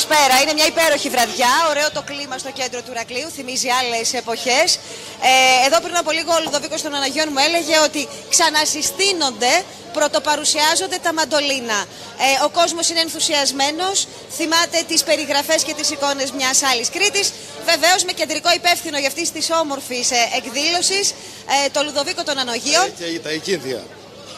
Καλησπέρα. Είναι μια υπέροχη βραδιά. Ωραίο το κλίμα στο κέντρο του Ρακλείου. Θυμίζει άλλες εποχές. Ε, εδώ πριν από λίγο ο Λουδοβίκος των Αναγιών μου έλεγε ότι ξανασυστήνονται, πρωτοπαρουσιάζονται τα μαντολίνα. Ε, ο κόσμος είναι ενθουσιασμένος. Θυμάται τις περιγραφές και τις εικόνες μιας άλλης Κρήτης. Βεβαίως με κεντρικό υπεύθυνο για αυτής της όμορφης ε, εκδήλωσης, ε, το Λουδοβίκο των Αναγίων. Και τα οικίνθια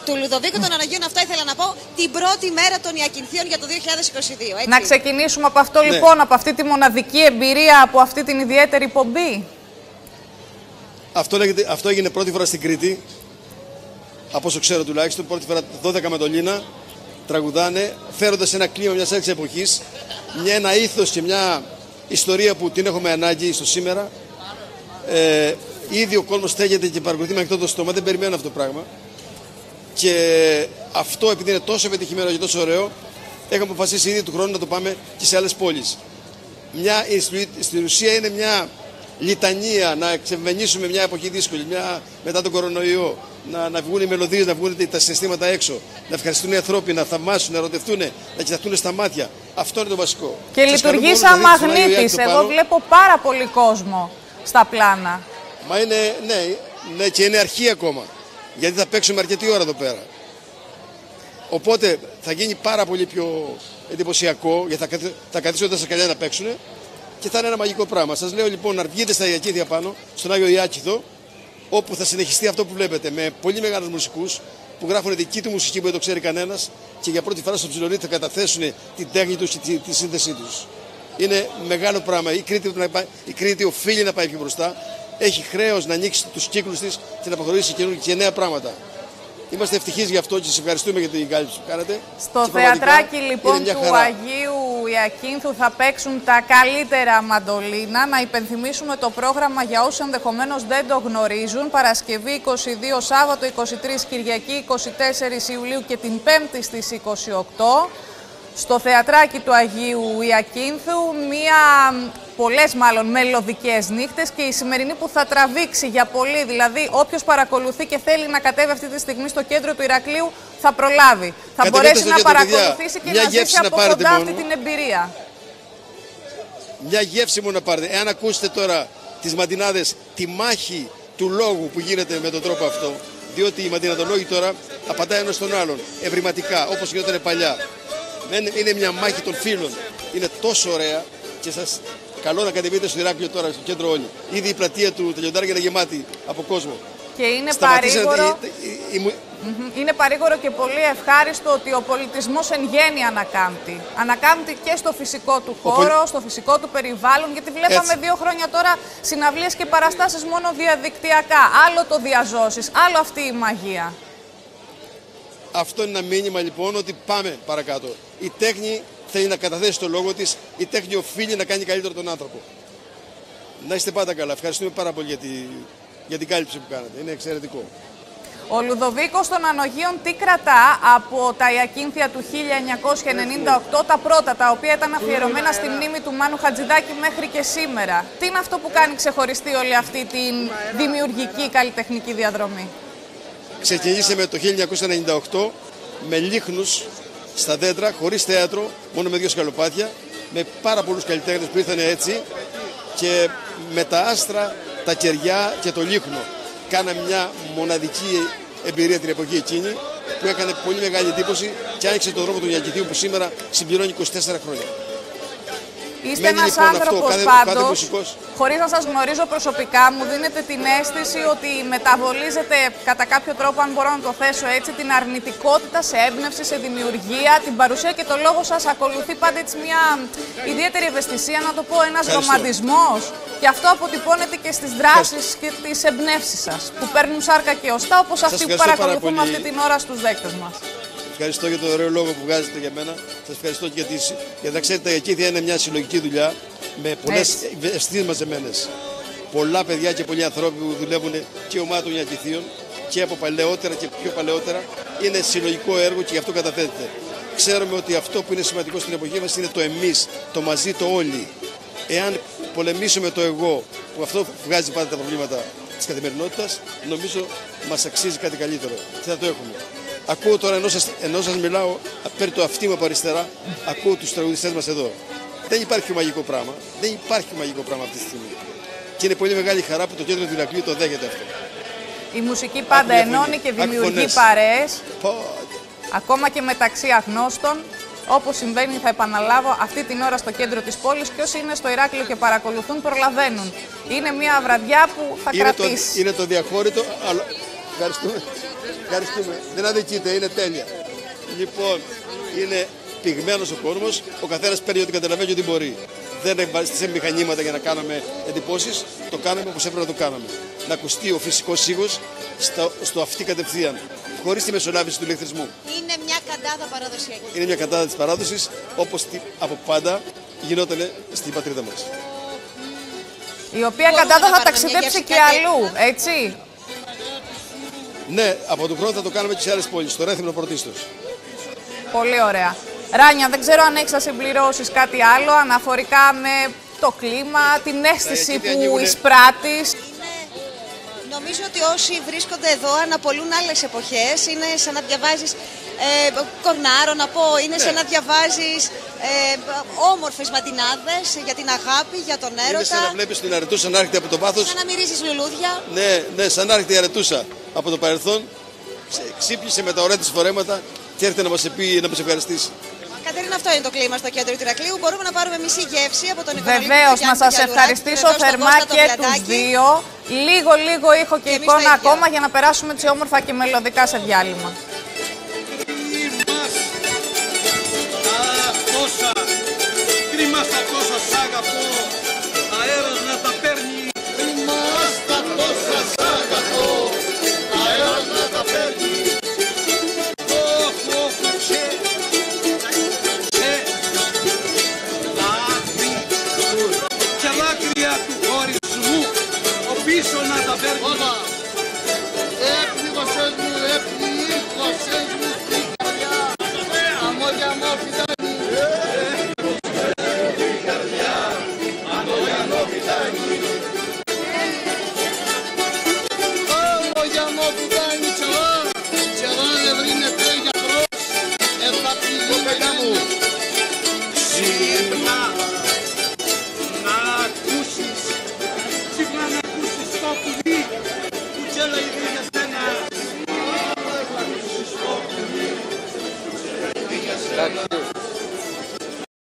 του Λουδοβίκου των Αναγίων. Αυτά ήθελα να πω την πρώτη μέρα των Ιακυνθίων για το 2022. Έτσι. Να ξεκινήσουμε από αυτό ναι. λοιπόν, από αυτή τη μοναδική εμπειρία, από αυτή την ιδιαίτερη πομπή; Αυτό, λέγεται, αυτό έγινε πρώτη φορά στην Κρήτη. Από όσο ξέρω τουλάχιστον, πρώτη φορά 12 Μαντολίνα τραγουδάνε, φέροντας ένα κλίμα μιας άλλης εποχής, μια, ένα ήθος και μια ιστορία που την έχουμε ανάγκη στο σήμερα. Ε, ήδη ο κόσμος στέγεται και παρακολουθεί με αυτό το στόμα, δεν περιμένω αυτό το πράγμα. Και αυτό επειδή είναι τόσο πετυχημένο και τόσο ωραίο, έχουμε αποφασίσει ήδη του χρόνου να το πάμε και σε άλλες πόλεις. Μια, στην ουσία είναι μια λιτανία να εξευμενήσουμε μια εποχή δύσκολη, μια, μετά τον κορονοϊό, να, να βγουν οι μελωδίες, να βγουν τα συναισθήματα έξω, να ευχαριστούν οι ανθρώποι, να θαυμάσουν, να ερωτευτούν, να κοιταχτούν στα μάτια. Αυτό είναι το βασικό. Και λειτουργείς σαν μαγνήτη. Εγώ βλέπω πάρα πολύ κόσμο στα πλάνα. Μα είναι, ναι, ναι, και είναι αρχή ακόμα γιατί θα παίξουμε αρκετή ώρα εδώ πέρα. Οπότε θα γίνει πάρα πολύ πιο εντυπωσιακό, γιατί θα, θα καθίσουν τα σκαλιά να παίξουν και θα είναι ένα μαγικό πράγμα. Σας λέω λοιπόν να βγείτε στα Ιακίδια πάνω, στον Άγιο Ιάκηθο, όπου θα συνεχιστεί αυτό που βλέπετε με πολύ μεγάλους μουσικούς που γράφουν δική του μουσική που δεν το ξέρει κανένας και για πρώτη φορά στο ψιλονί θα καταθέσουν την τέχνη τους και τη, τη σύνδεσή τους. Είναι μεγάλο πράγμα. Η Κρήτη, η Κρήτη οφείλει να πάει πιο μπροστά έχει χρέος να ανοίξει τους κύκλους της και να προχωρήσει και νέα πράγματα. Είμαστε ευτυχείς γι' αυτό και σα ευχαριστούμε για την κάλυψη που κάνατε. Στο θεατράκι λοιπόν του Αγίου Ιακίνθου θα παίξουν τα καλύτερα μαντολίνα. Να υπενθυμίσουμε το πρόγραμμα για όσους ενδεχομένως δεν το γνωρίζουν. Παρασκευή 22, Σάββατο 23, Κυριακή 24 Ιουλίου και την 5η στις 28 στο θεατράκι του Αγίου Ιακίνθου μία, πολλές μάλλον μελωδικές νύχτες και η σημερινή που θα τραβήξει για πολύ, δηλαδή όποιος παρακολουθεί και θέλει να κατέβει αυτή τη στιγμή στο κέντρο του Ηρακλείου θα προλάβει. Θα μπορέσει να παρακολουθήσει και να ζήσει από κοντά αυτή την εμπειρία. Μια γεύση μόνο να πάρετε. Εάν ακούσετε τώρα τις μαντινάδες, τη μάχη του λόγου που γίνεται με τον τρόπο αυτό, διότι οι μαντιναδολόγοι τώρα απαντάει ένας στον άλλον, ευρηματικά, όπως γινόταν παλιά είναι μια μάχη των φίλων. Είναι τόσο ωραία και σας καλώ να κατεβείτε στο Ηράκλειο τώρα, στο κέντρο όλοι. Ήδη η πλατεία του Τελειοντάρη είναι γεμάτη από κόσμο. Και είναι παρήγορο... Είναι παρήγορο και πολύ ευχάριστο ότι ο πολιτισμός εν γέννη ανακάμπτει. Ανακάμπτει και στο φυσικό του χώρο, στο φυσικό του περιβάλλον, γιατί βλέπαμε δύο χρόνια τώρα συναυλίες και παραστάσεις μόνο διαδικτυακά. Άλλο το διαζώσεις, άλλο αυτή η μαγεία. Αυτό είναι ένα μήνυμα λοιπόν ότι πάμε παρακάτω. Η τέχνη θέλει να καταθέσει το λόγο της, η τέχνη οφείλει να κάνει καλύτερο τον άνθρωπο. Να είστε πάντα καλά. Ευχαριστούμε πάρα πολύ για, τη, για την κάλυψη που κάνατε. Είναι εξαιρετικό. Ο Λουδοβίκος των Ανογίων τι κρατά από τα Ιακίνθια του 1998, τα πρώτα, τα οποία ήταν αφιερωμένα στη μνήμη του Μάνου Χατζηδάκη μέχρι και σήμερα. Τι είναι αυτό που κάνει ξεχωριστή όλη αυτή την δημιουργική καλλιτεχνική διαδρομή; Ξεκινήσαμε το 1998 με λίχνους στα δέντρα, χωρίς θέατρο, μόνο με δύο σκαλοπάτια, με πάρα πολλούς καλλιτέχνες που ήρθαν έτσι και με τα άστρα, τα κεριά και το λίχνο. Κάναμε μια μοναδική εμπειρία την εποχή εκείνη που έκανε πολύ μεγάλη εντύπωση και άνοιξε τον δρόμο του Νιακητίου που σήμερα συμπληρώνει 24 χρόνια. Είστε ένας λοιπόν άνθρωπος πάντως, χωρίς να σας γνωρίζω προσωπικά, μου δίνετε την αίσθηση ότι μεταβολίζετε κατά κάποιο τρόπο, αν μπορώ να το θέσω έτσι, την αρνητικότητα σε έμπνευση, σε δημιουργία, την παρουσία και το λόγο σας ακολουθεί πάντα έτσι μια ιδιαίτερη ευαισθησία, να το πω, ένας ρομαντισμός. Και αυτό αποτυπώνεται και στις δράσεις και τις εμπνεύσεις σας, που παίρνουν σάρκα και οστά, όπως αυτή που παρακολουθούμε αυτή την ώρα στους δέκτες μας. Ευχαριστώ για τον ωραίο λόγο που βγάζετε για μένα. Σας ευχαριστώ και γιατί, γιατί ξέρετε, η Εκήθεια είναι μια συλλογική δουλειά με πολλές ευθύνε μαζεμένες. Πολλά παιδιά και πολλοί άνθρωποι που δουλεύουν και ομάδων Ιακηθίων και από παλαιότερα και πιο παλαιότερα. Είναι συλλογικό έργο και γι' αυτό καταθέτεται. Ξέρουμε ότι αυτό που είναι σημαντικό στην εποχή μας είναι το εμείς, το μαζί, το όλοι. Εάν πολεμήσουμε το εγώ, που αυτό βγάζει πάντα τα προβλήματα της καθημερινότητας, νομίζω μας αξίζει κάτι καλύτερο. Και θα το έχουμε. Ακούω τώρα ενώ σας, ενώ σας μιλάω, παίρνει το αυτί μου από αριστερά, ακούω τους τραγουδιστές μας εδώ. Δεν υπάρχει μαγικό πράγμα. Δεν υπάρχει μαγικό πράγμα αυτή τη στιγμή. Και είναι πολύ μεγάλη χαρά που το κέντρο του Ηρακλείου το δέχεται αυτό. Η μουσική πάντα ενώνει και δημιουργεί παρέες, ακόμα και μεταξύ αγνώστων. Όπως συμβαίνει, θα επαναλάβω, αυτή την ώρα στο κέντρο της πόλης και όσοι είναι στο Ηράκλειο και παρακολουθούν προλαβαίνουν. Είναι μια βραδιά που θα είναι κρατήσει. Το, είναι το διαχώρητο. Αλλά... Ευχαριστούμε. Ευχαριστούμε. Δεν αδικείτε, είναι τέλεια. Λοιπόν, είναι πυγμένος ο κόσμος. Ο καθένας παίρνει ό,τι καταλαβαίνει ό,τι μπορεί. Δεν σε μηχανήματα για να κάνουμε εντυπώσεις. Το κάναμε όπως έπρεπε να το κάνουμε. Να ακουστεί ο φυσικός ήχος στο, στο αυτή κατευθείαν. Χωρίς τη μεσολάβηση του ηλεκτρισμού. Είναι μια καντάδα παραδοσιακή. Είναι μια καντάδα της παράδοσης όπως από πάντα γινόταν στην πατρίδα μας. Η οποία καντάδα θα ταξιδέψει και αλλού, έτσι. Ναι, από τον χρόνο θα το κάνουμε και σε άλλες πόλεις. Στο Ρέθυμνο πρωτίστως. Πολύ ωραία. Ράνια, δεν ξέρω αν έχεις να συμπληρώσεις κάτι άλλο αναφορικά με το κλίμα, την αίσθηση ε, που εισπράττεις. Νομίζω ότι όσοι βρίσκονται εδώ αναπολούν άλλες εποχές. Είναι σαν να διαβάζεις ε, κορνάρο, να πω. Είναι σαν ναι. να διαβάζεις ε, όμορφες ματινάδες για την αγάπη, για τον έρωτα. Είναι σαν να βλέπεις την αρετούσα να έρχεται από το πάθος. Σαν να μυρίζεις λουλούδια. Ναι, ναι, σαν να έρχεται η αρετούσα από το παρελθόν. Ξύπνησε με τα ωραία της φορέματα και έρχεται να μας να μας ευχαριστήσει. Κατερίνα, αυτό είναι το κλίμα στο κέντρο του Ηρακλείου. Μπορούμε να πάρουμε μισή γεύση από τον Ιβανίλη. Βεβαίως, να σας ευχαριστήσω θερμά και τους δύο. Λίγο, λίγο ήχο και, και εικόνα ακόμα για να περάσουμε έτσι όμορφα και μελλοντικά σε διάλειμμα. Angela